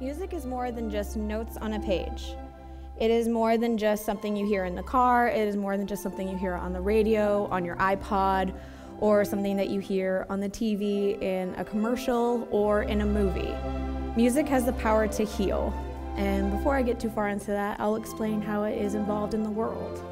Music is more than just notes on a page. It is more than just something you hear in the car, it is more than just something you hear on the radio, on your iPod, or something that you hear on the TV in a commercial or in a movie. Music has the power to heal. And before I get too far into that, I'll explain how it is involved in the world.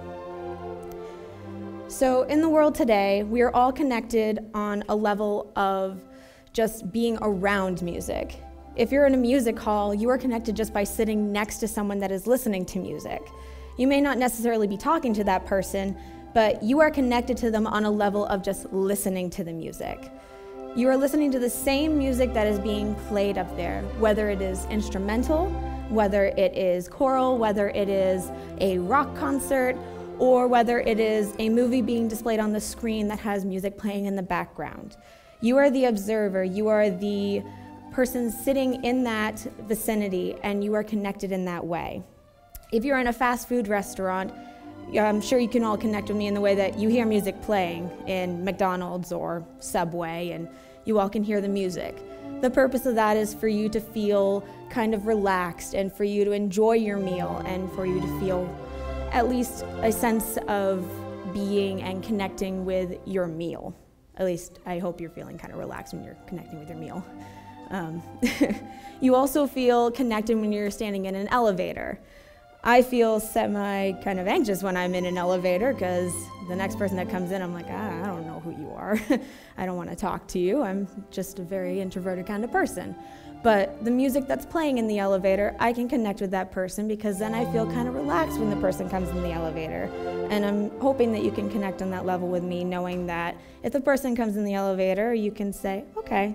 So, in the world today, we are all connected on a level of just being around music. If you're in a music hall, you are connected just by sitting next to someone that is listening to music. You may not necessarily be talking to that person, but you are connected to them on a level of just listening to the music. You are listening to the same music that is being played up there, whether it is instrumental, whether it is choral, whether it is a rock concert, or whether it is a movie being displayed on the screen that has music playing in the background. You are the observer, you are the person sitting in that vicinity, and you are connected in that way. If you're in a fast food restaurant, I'm sure you can all connect with me in the way that you hear music playing in McDonald's or Subway, and you all can hear the music. The purpose of that is for you to feel kind of relaxed and for you to enjoy your meal and for you to feel at least a sense of being and connecting with your meal. At least I hope you're feeling kind of relaxed when you're connecting with your meal. Um, you also feel connected when you're standing in an elevator. I feel semi kind of anxious when I'm in an elevator because the next person that comes in, I'm like, ah, I don't know who you are. I don't want to talk to you. I'm just a very introverted kind of person. But the music that's playing in the elevator, I can connect with that person because then I feel kind of relaxed when the person comes in the elevator. And I'm hoping that you can connect on that level with me, knowing that if the person comes in the elevator, you can say, okay,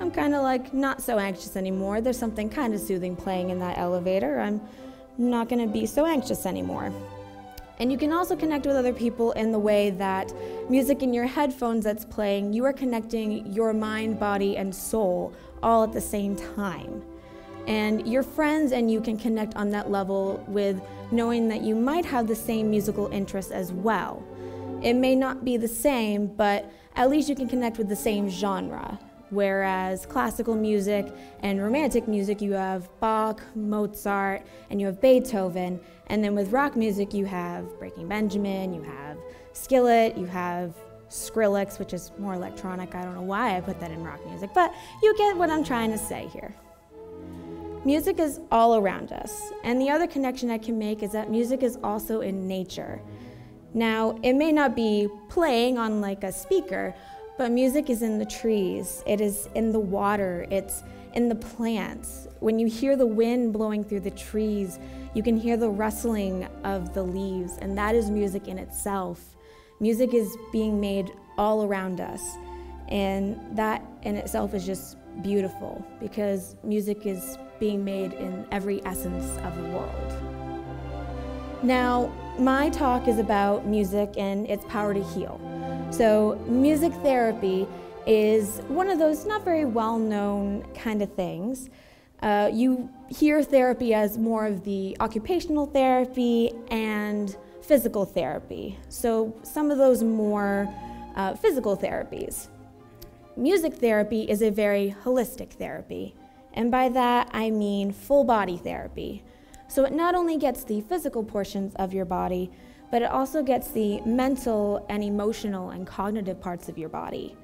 I'm kind of like not so anxious anymore. There's something kind of soothing playing in that elevator. I'm not going to be so anxious anymore. And you can also connect with other people in the way that music in your headphones that's playing, you are connecting your mind, body, and soul all at the same time. And your friends and you can connect on that level with knowing that you might have the same musical interests as well. It may not be the same, but at least you can connect with the same genre. Whereas classical music and romantic music, you have Bach, Mozart, and you have Beethoven. And then with rock music, you have Breaking Benjamin, you have Skillet, you have Skrillex, which is more electronic. I don't know why I put that in rock music, but you get what I'm trying to say here. Music is all around us. And the other connection I can make is that music is also in nature. Now, it may not be playing on like a speaker, but music is in the trees, it is in the water, it's in the plants. When you hear the wind blowing through the trees, you can hear the rustling of the leaves, and that is music in itself. Music is being made all around us, and that in itself is just beautiful because music is being made in every essence of the world. Now, my talk is about music and its power to heal. So, music therapy is one of those not very well known kind of things. Uh, you hear therapy as more of the occupational therapy and physical therapy. So, some of those more uh, physical therapies. Music therapy is a very holistic therapy, and by that I mean full body therapy. So, it not only gets the physical portions of your body, but it also gets the mental and emotional and cognitive parts of your body.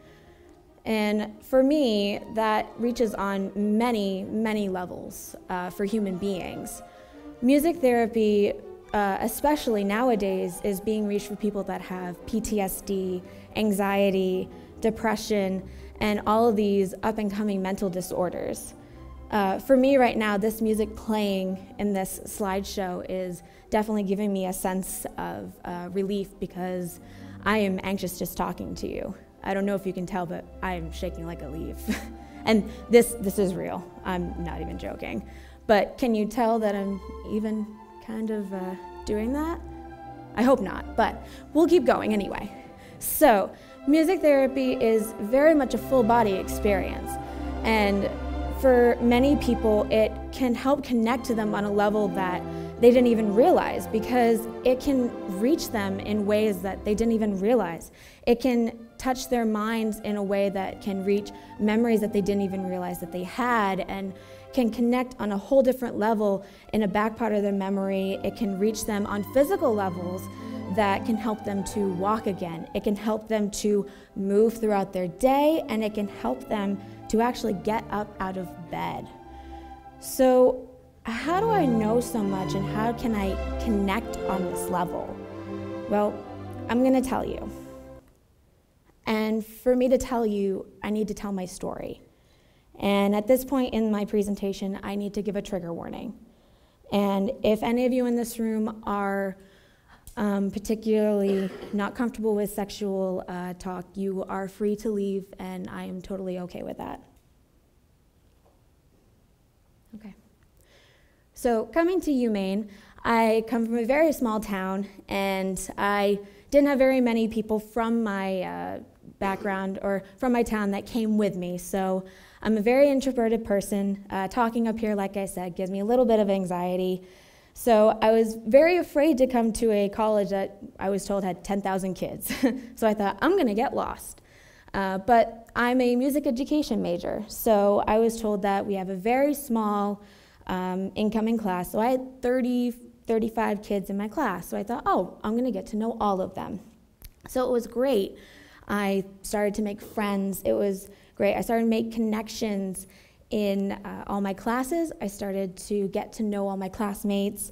And for me, that reaches on many, many levels uh, for human beings. Music therapy, uh, especially nowadays, is being reached for people that have PTSD, anxiety, depression, and all of these up and coming mental disorders. Uh, for me right now, this music playing in this slideshow is definitely giving me a sense of uh, relief because I am anxious just talking to you. I don't know if you can tell, but I am shaking like a leaf. and this, this is real. I'm not even joking. But can you tell that I'm even kind of uh, doing that? I hope not, but we'll keep going anyway. So, music therapy is very much a full body experience. And for many people, it can help connect to them on a level that they didn't even realize because it can reach them in ways that they didn't even realize. It can touch their minds in a way that can reach memories that they didn't even realize that they had and can connect on a whole different level in a back part of their memory. It can reach them on physical levels that can help them to walk again. It can help them to move throughout their day and it can help them to actually get up out of bed. So, how do I know so much and how can I connect on this level? Well, I'm going to tell you. And for me to tell you, I need to tell my story. And at this point in my presentation, I need to give a trigger warning. And if any of you in this room are um, particularly not comfortable with sexual uh, talk, you are free to leave, and I am totally okay with that. Okay. So, coming to UMaine, I come from a very small town, and I didn't have very many people from my uh, background or from my town that came with me. So, I'm a very introverted person. Uh, talking up here, like I said, gives me a little bit of anxiety. So, I was very afraid to come to a college that I was told had 10,000 kids. so, I thought, I'm going to get lost. Uh, but I'm a music education major, so I was told that we have a very small um, incoming class. So I had 30, 35 kids in my class. So I thought, oh, I'm going to get to know all of them. So it was great. I started to make friends. It was great. I started to make connections in uh, all my classes. I started to get to know all my classmates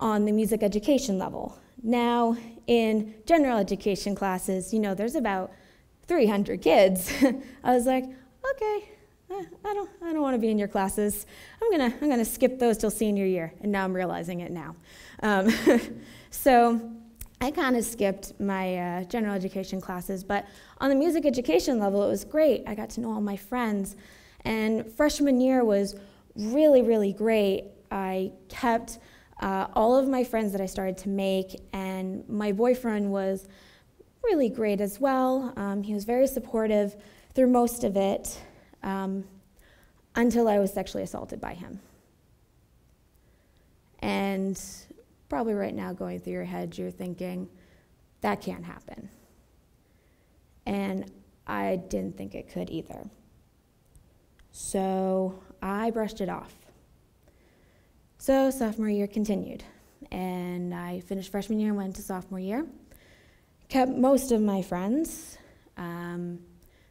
on the music education level. Now, in general education classes, you know, there's about 300 kids. I was like, okay, I don't, I don't want to be in your classes. I'm gonna, I'm gonna skip those till senior year. And now I'm realizing it now. Um, so I kind of skipped my uh, general education classes, but on the music education level, it was great. I got to know all my friends. And freshman year was really, really great. I kept uh, all of my friends that I started to make, and my boyfriend was really great as well. Um, he was very supportive through most of it um, until I was sexually assaulted by him. And probably right now, going through your head, you're thinking, that can't happen. And I didn't think it could either. So I brushed it off. So sophomore year continued, and I finished freshman year and went to sophomore year. Kept most of my friends. Um,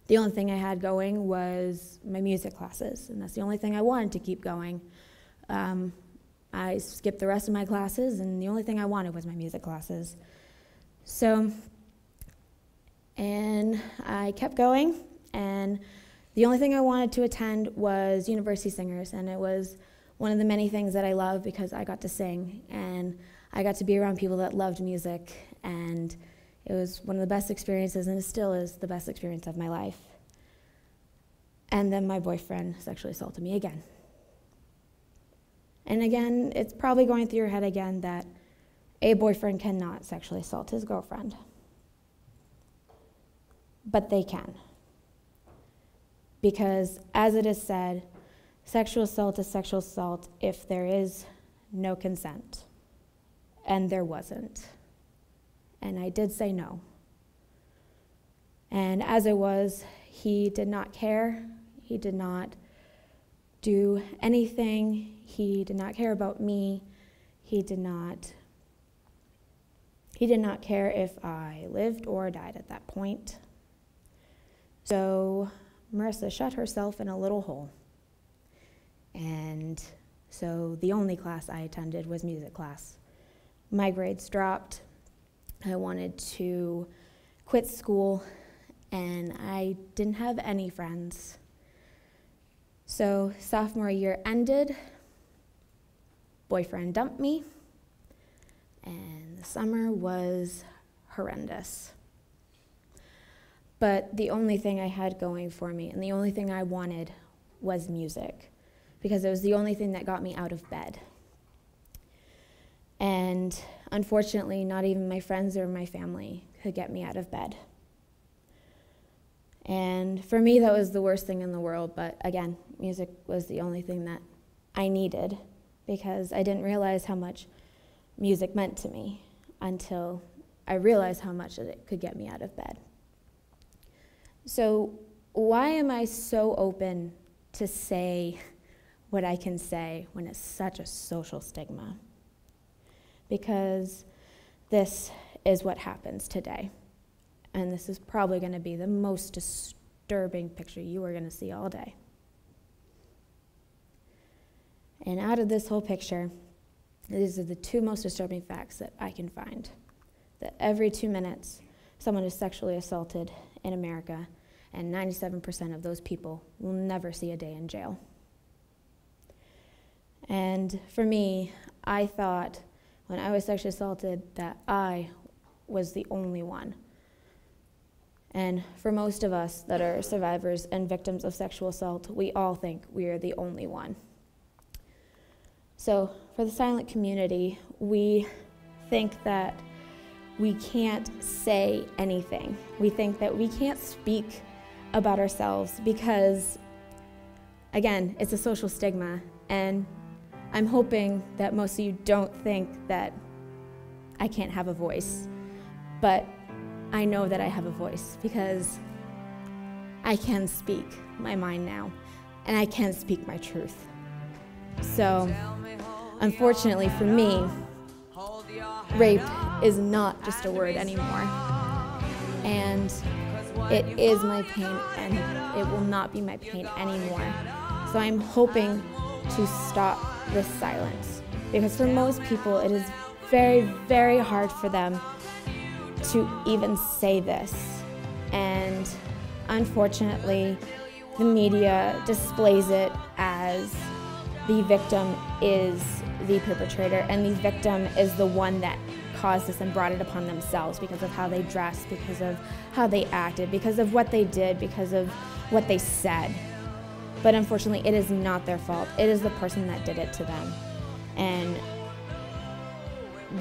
the only thing I had going was my music classes, and that's the only thing I wanted to keep going. Um, I skipped the rest of my classes, and the only thing I wanted was my music classes. So, and I kept going, and the only thing I wanted to attend was University Singers, and it was one of the many things that I love because I got to sing, and I got to be around people that loved music, and it was one of the best experiences, and it still is the best experience of my life. And then my boyfriend sexually assaulted me again. And again, it's probably going through your head again that a boyfriend cannot sexually assault his girlfriend. But they can. Because, as it is said, sexual assault is sexual assault if there is no consent. And there wasn't. And I did say no. And as it was, he did not care. He did not do anything. He did not care about me. He did not he did not care if I lived or died at that point. So Merissa shut herself in a little hole. And so the only class I attended was music class. My grades dropped. I wanted to quit school, and I didn't have any friends. So, sophomore year ended, boyfriend dumped me, and the summer was horrendous. But the only thing I had going for me, and the only thing I wanted, was music, because it was the only thing that got me out of bed. And unfortunately, not even my friends or my family could get me out of bed. And for me, that was the worst thing in the world, but again, music was the only thing that I needed because I didn't realize how much music meant to me until I realized how much it could get me out of bed. So, why am I so open to say what I can say when it's such a social stigma? Because this is what happens today. And this is probably going to be the most disturbing picture you are going to see all day. And out of this whole picture, these are the two most disturbing facts that I can find that every two minutes, someone is sexually assaulted in America, and 97% of those people will never see a day in jail. And for me, I thought when I was sexually assaulted that I was the only one. And for most of us that are survivors and victims of sexual assault, we all think we are the only one. So, for the silent community, we think that we can't say anything. We think that we can't speak about ourselves because, again, it's a social stigma. And I'm hoping that most of you don't think that I can't have a voice. But I know that I have a voice because I can speak my mind now and I can speak my truth. So, unfortunately for me, rape is not just a word anymore. And it is my pain and it will not be my pain anymore. So I'm hoping to stop this silence because for most people it is very, very hard for them to even say this. And unfortunately, the media displays it as the victim is the perpetrator and the victim is the one that caused this and brought it upon themselves because of how they dressed, because of how they acted, because of what they did, because of what they said. But unfortunately, it is not their fault. It is the person that did it to them. And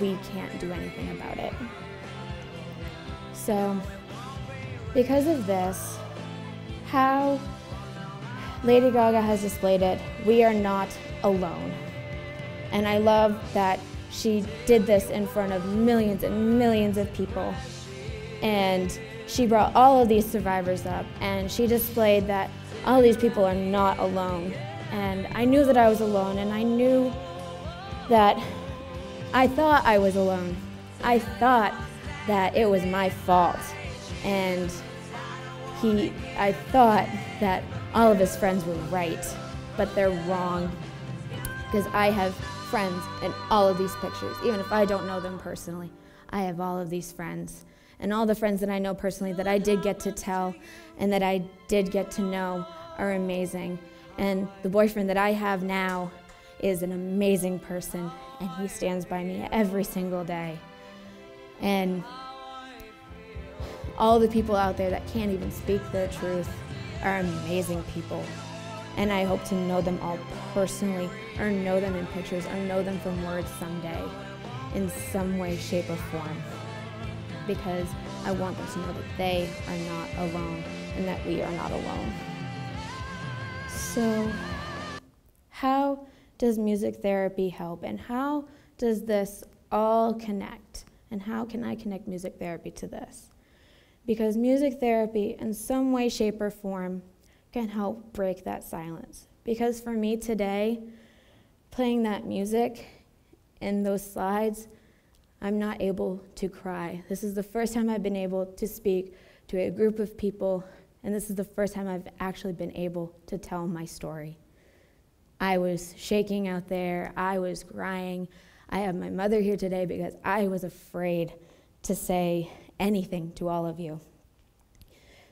we can't do anything about it. So, because of this, how Lady Gaga has displayed it, we are not alone. And I love that she did this in front of millions and millions of people. And she brought all of these survivors up and she displayed that all these people are not alone. And I knew that I was alone and I knew that I thought I was alone. I thought that it was my fault. And he, I thought that all of his friends were right, but they're wrong. Because I have friends in all of these pictures, even if I don't know them personally. I have all of these friends. And all the friends that I know personally that I did get to tell and that I did get to know are amazing. And the boyfriend that I have now is an amazing person, and he stands by me every single day. And all the people out there that can't even speak their truth are amazing people. And I hope to know them all personally, or know them in pictures, or know them from words someday, in some way, shape, or form. Because I want them to know that they are not alone and that we are not alone. So, how does music therapy help? And how does this all connect? And how can I connect music therapy to this? Because music therapy, in some way, shape, or form, can help break that silence. Because for me today, playing that music and those slides, I'm not able to cry. This is the first time I've been able to speak to a group of people, and this is the first time I've actually been able to tell my story. I was shaking out there, I was crying. I have my mother here today because I was afraid to say anything to all of you.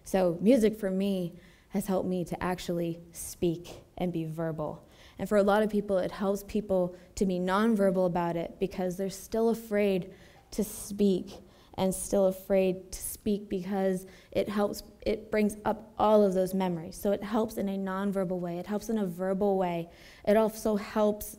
So, music for me has helped me to actually speak and be verbal. And for a lot of people, it helps people to be nonverbal about it because they're still afraid to speak and still afraid to speak because it helps, it brings up all of those memories. So it helps in a nonverbal way, it helps in a verbal way. It also helps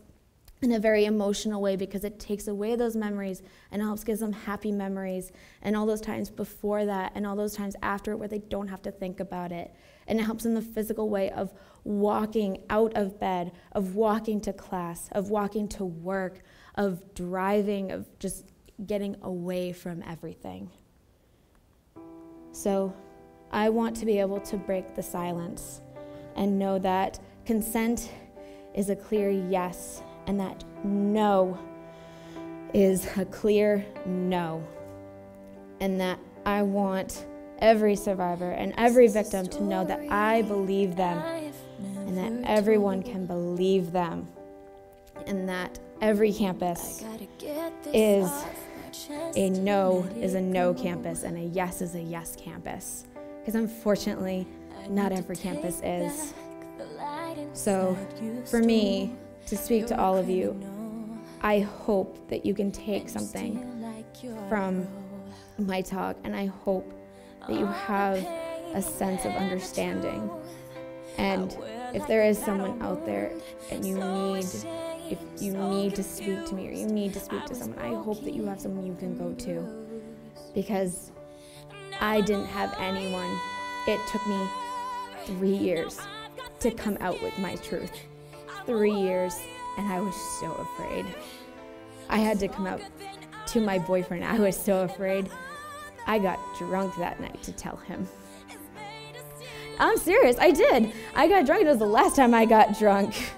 in a very emotional way because it takes away those memories and helps give them happy memories and all those times before that and all those times after it where they don't have to think about it. And it helps in the physical way of walking out of bed, of walking to class, of walking to work, of driving, of just getting away from everything. So, I want to be able to break the silence and know that consent is a clear yes and that no is a clear no. And that I want every survivor and every victim to know that I believe them and that everyone can believe them and that every campus is a no is a no campus and a yes is a yes campus. Because unfortunately, not every campus is. So, for me to speak to all of you, I hope that you can take something from my talk, and I hope that you have a sense of understanding. And if there is someone out there and you need if you need to speak to me or you need to speak to someone, I hope that you have someone you can go to. Because I didn't have anyone. It took me three years to come out with my truth. Three years, and I was so afraid. I had to come out to my boyfriend. I was so afraid. I got drunk that night to tell him. I'm serious, I did. I got drunk. It was the last time I got drunk.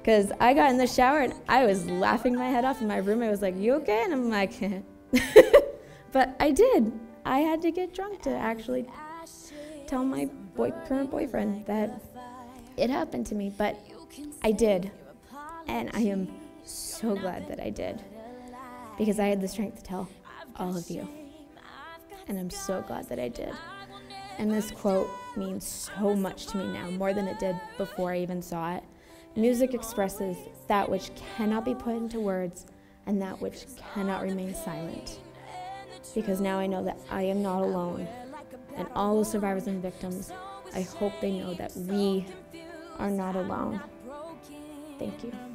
Because I got in the shower and I was laughing my head off, and my roommate was like, You okay? And I'm like, But I did. I had to get drunk to actually tell my boy, current boyfriend that it happened to me. But I did. And I am so glad that I did. Because I had the strength to tell all of you. And I'm so glad that I did. And this quote means so much to me now, more than it did before I even saw it. Music expresses that which cannot be put into words and that which cannot remain silent. Because now I know that I am not alone. And all the survivors and victims, I hope they know that we are not alone. Thank you.